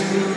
to heaven.